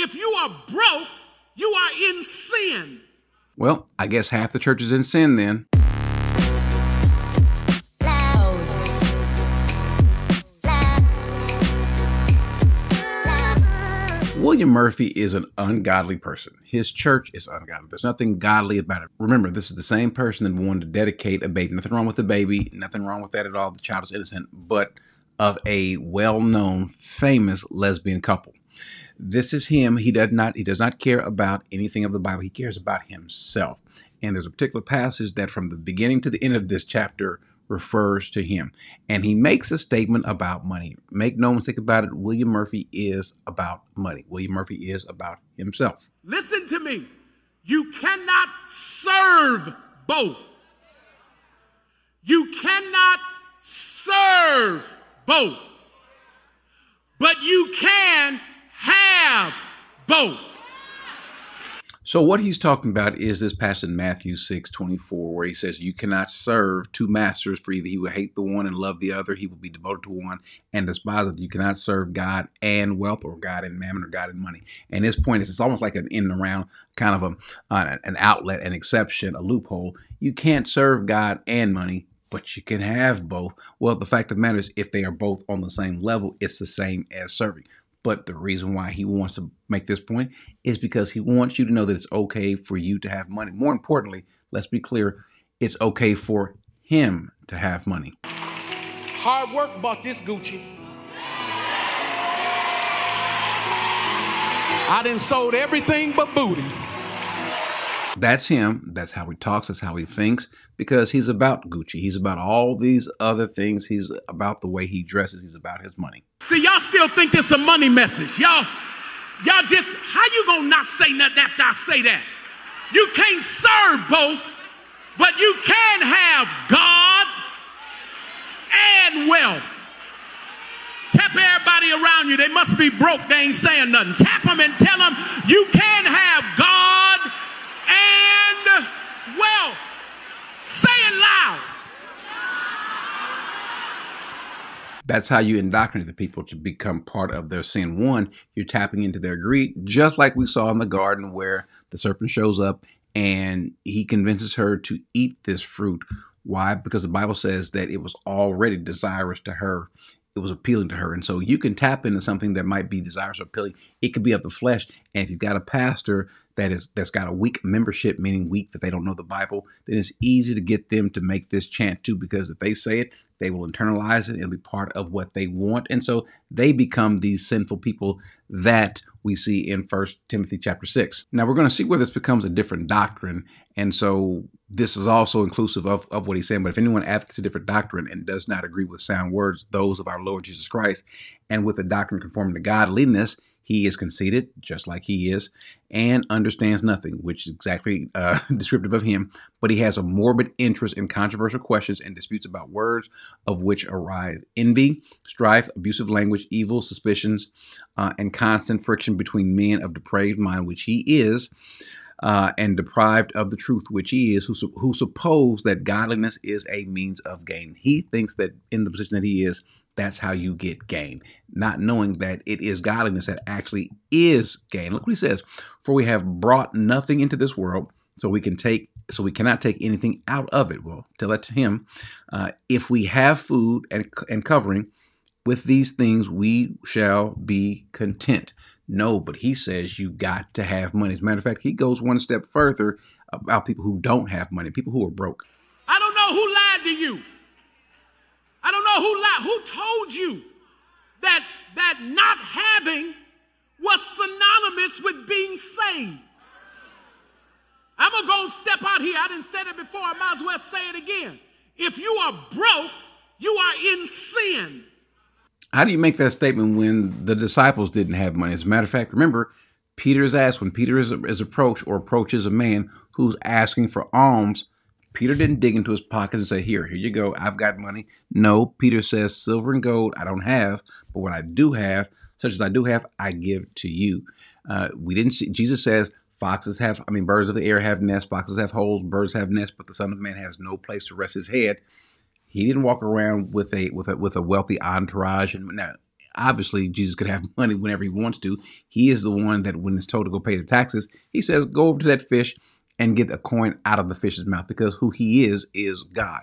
If you are broke, you are in sin. Well, I guess half the church is in sin then. William Murphy is an ungodly person. His church is ungodly. There's nothing godly about it. Remember, this is the same person that wanted to dedicate a baby. Nothing wrong with the baby. Nothing wrong with that at all. The child is innocent, but of a well-known, famous lesbian couple. This is him. He does not. He does not care about anything of the Bible. He cares about himself. And there's a particular passage that, from the beginning to the end of this chapter, refers to him. And he makes a statement about money. Make no mistake about it, William Murphy is about money. William Murphy is about himself. Listen to me. You cannot serve both. You cannot serve both. But you can both. So what he's talking about is this passage in Matthew 6, 24, where he says, You cannot serve two masters, for either he will hate the one and love the other, he will be devoted to one and despise it. You cannot serve God and wealth, or God and mammon, or God and money. And his point is, it's almost like an in and around kind of a, uh, an outlet, an exception, a loophole. You can't serve God and money, but you can have both. Well, the fact of the matter is, if they are both on the same level, it's the same as serving. But the reason why he wants to make this point is because he wants you to know that it's okay for you to have money. More importantly, let's be clear, it's okay for him to have money. Hard work bought this Gucci. I done sold everything but booty. That's him. That's how he talks. That's how he thinks because he's about Gucci. He's about all these other things. He's about the way he dresses. He's about his money. See, y'all still think this a money message. Y'all, y'all just, how you gonna not say nothing after I say that? You can't serve both, but you can have God and wealth. Tap everybody around you. They must be broke. They ain't saying nothing. Tap them and tell them you can have God and wealth. Say it loud. That's how you indoctrinate the people to become part of their sin. One, you're tapping into their greed, just like we saw in the garden where the serpent shows up and he convinces her to eat this fruit. Why? Because the Bible says that it was already desirous to her it was appealing to her. And so you can tap into something that might be desirous or appealing. It could be of the flesh. And if you've got a pastor that is that's got a weak membership, meaning weak that they don't know the Bible, then it's easy to get them to make this chant too, because if they say it, they will internalize it. It'll be part of what they want. And so they become these sinful people that we see in First Timothy chapter 6. Now we're going to see where this becomes a different doctrine. And so this is also inclusive of, of what he's saying. But if anyone advocates a different doctrine and does not agree with sound words, those of our Lord Jesus Christ, and with the doctrine conforming to godliness, he is conceited, just like he is, and understands nothing, which is exactly uh, descriptive of him. But he has a morbid interest in controversial questions and disputes about words, of which arise envy, strife, abusive language, evil suspicions, uh, and constant friction between men of depraved mind, which he is. Uh, and deprived of the truth, which is, who, who suppose that godliness is a means of gain. He thinks that in the position that he is, that's how you get gain, not knowing that it is godliness that actually is gain. Look what he says: "For we have brought nothing into this world, so we can take, so we cannot take anything out of it." Well, tell that to him. Uh, if we have food and and covering, with these things we shall be content. No, but he says you've got to have money. As a matter of fact, he goes one step further about people who don't have money, people who are broke. I don't know who lied to you. I don't know who lied. Who told you that that not having was synonymous with being saved? I'm gonna go step out here. I didn't say it before. I might as well say it again. If you are broke, you are in sin. How do you make that statement when the disciples didn't have money? As a matter of fact, remember, Peter is asked when Peter is, is approached or approaches a man who's asking for alms Peter didn't dig into his pockets and say, Here, here you go. I've got money. No, Peter says, Silver and gold I don't have, but what I do have, such as I do have, I give to you. Uh, we didn't see, Jesus says, Foxes have, I mean, birds of the air have nests, foxes have holes, birds have nests, but the Son of Man has no place to rest his head. He didn't walk around with a with a with a wealthy entourage. And now obviously Jesus could have money whenever he wants to. He is the one that when it's told to go pay the taxes, he says, go over to that fish and get a coin out of the fish's mouth because who he is is God.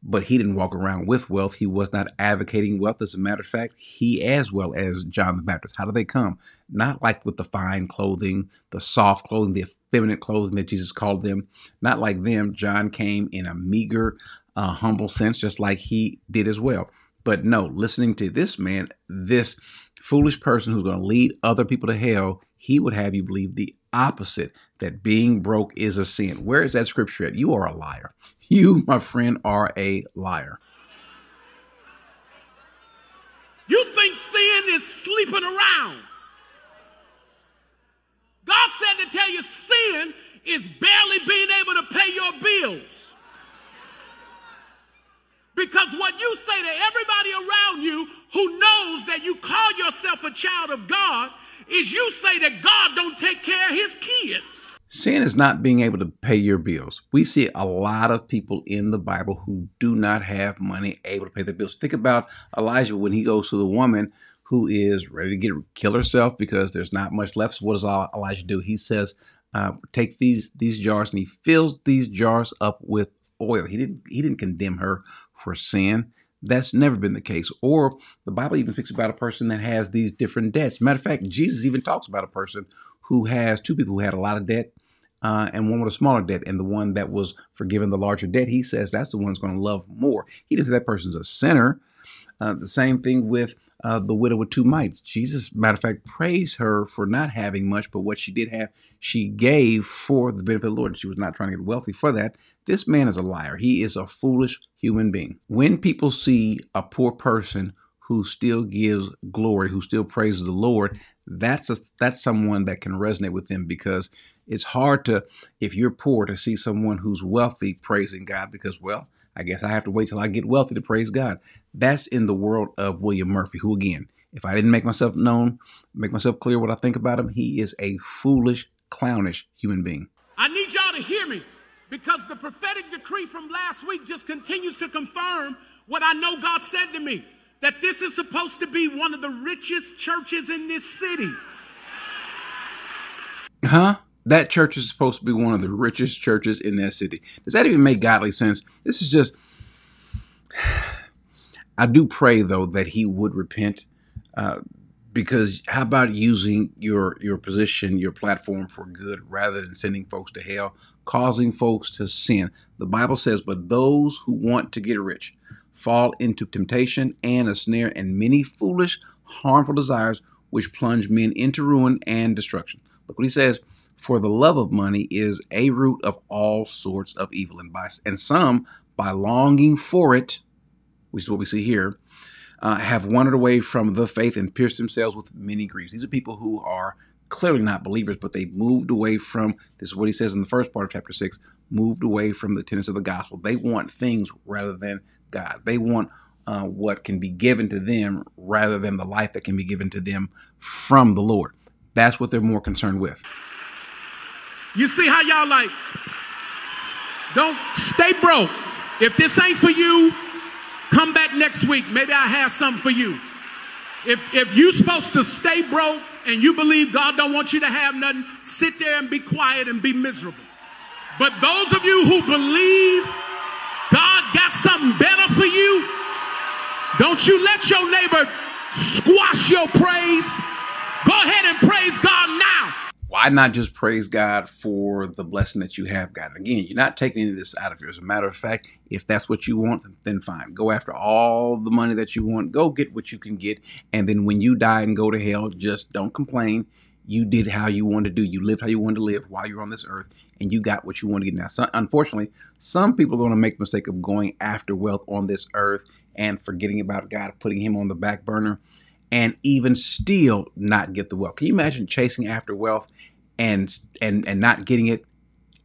But he didn't walk around with wealth. He was not advocating wealth. As a matter of fact, he as well as John the Baptist. How do they come? Not like with the fine clothing, the soft clothing, the effeminate clothing that Jesus called them. Not like them. John came in a meager, uh, humble sense, just like he did as well. But no, listening to this man, this foolish person who's going to lead other people to hell, he would have you believe the opposite that being broke is a sin. Where is that scripture at? You are a liar. You, my friend, are a liar. You think sin is sleeping around. God said to tell you sin is barely being able to pay your bills. Because what you say to everybody around you who knows that you call yourself a child of God is you say that God don't take care of his kids. Sin is not being able to pay your bills. We see a lot of people in the Bible who do not have money able to pay their bills. Think about Elijah when he goes to the woman who is ready to get kill herself because there's not much left. So what does Elijah do? He says, uh, "Take these these jars," and he fills these jars up with oil. He didn't he didn't condemn her for sin. That's never been the case. Or the Bible even speaks about a person that has these different debts. Matter of fact, Jesus even talks about a person who has two people who had a lot of debt uh, and one with a smaller debt. And the one that was forgiven the larger debt, he says that's the one that's going to love more. He didn't say that person's a sinner. Uh, the same thing with uh, the widow with two mites. Jesus, matter of fact, praised her for not having much, but what she did have, she gave for the benefit of the Lord. She was not trying to get wealthy for that. This man is a liar. He is a foolish human being. When people see a poor person who still gives glory, who still praises the Lord, that's a, that's someone that can resonate with them because it's hard to, if you're poor, to see someone who's wealthy praising God because, well, I guess I have to wait till I get wealthy to praise God. That's in the world of William Murphy, who again, if I didn't make myself known, make myself clear what I think about him, he is a foolish, clownish human being. I need y'all to hear me because the prophetic decree from last week just continues to confirm what I know God said to me that this is supposed to be one of the richest churches in this city. Huh? That church is supposed to be one of the richest churches in that city. Does that even make godly sense? This is just. I do pray though that he would repent, uh, because how about using your your position, your platform for good, rather than sending folks to hell, causing folks to sin? The Bible says, "But those who want to get rich fall into temptation and a snare, and many foolish, harmful desires, which plunge men into ruin and destruction." Look what he says for the love of money is a root of all sorts of evil, and by and some by longing for it, which is what we see here, uh, have wandered away from the faith and pierced themselves with many griefs. These are people who are clearly not believers, but they moved away from this is what he says in the first part of chapter six, moved away from the tenets of the gospel. They want things rather than God. They want uh, what can be given to them rather than the life that can be given to them from the Lord. That's what they're more concerned with. You see how y'all like, don't stay broke. If this ain't for you, come back next week. Maybe I have something for you. If, if you're supposed to stay broke and you believe God don't want you to have nothing, sit there and be quiet and be miserable. But those of you who believe God got something better for you, don't you let your neighbor squash your praise. Go ahead and praise God now why not just praise God for the blessing that you have gotten? Again, you're not taking any of this out of here. As a matter of fact, if that's what you want, then fine. Go after all the money that you want. Go get what you can get. And then when you die and go to hell, just don't complain. You did how you wanted to do. You lived how you wanted to live while you're on this earth, and you got what you want to get now. So, unfortunately, some people are going to make the mistake of going after wealth on this earth and forgetting about God, putting Him on the back burner and even still not get the wealth. Can you imagine chasing after wealth and and and not getting it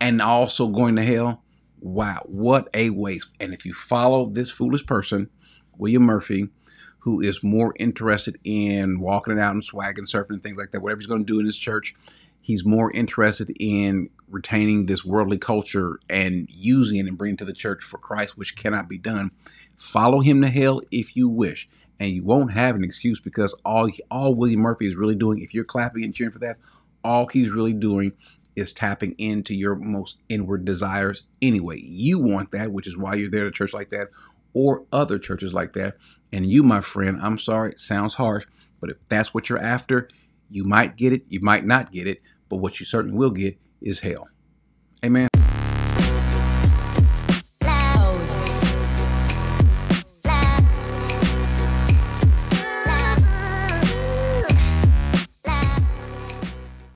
and also going to hell? Wow, what a waste. And if you follow this foolish person, William Murphy, who is more interested in walking it out and swagging, surfing, and things like that, whatever he's going to do in his church, he's more interested in retaining this worldly culture and using it and bringing it to the church for Christ, which cannot be done. Follow him to hell if you wish. And you won't have an excuse because all all William Murphy is really doing, if you're clapping and cheering for that, all he's really doing is tapping into your most inward desires anyway. You want that, which is why you're there at a church like that or other churches like that. And you, my friend, I'm sorry, it sounds harsh, but if that's what you're after, you might get it, you might not get it, but what you certainly will get is hell. Amen.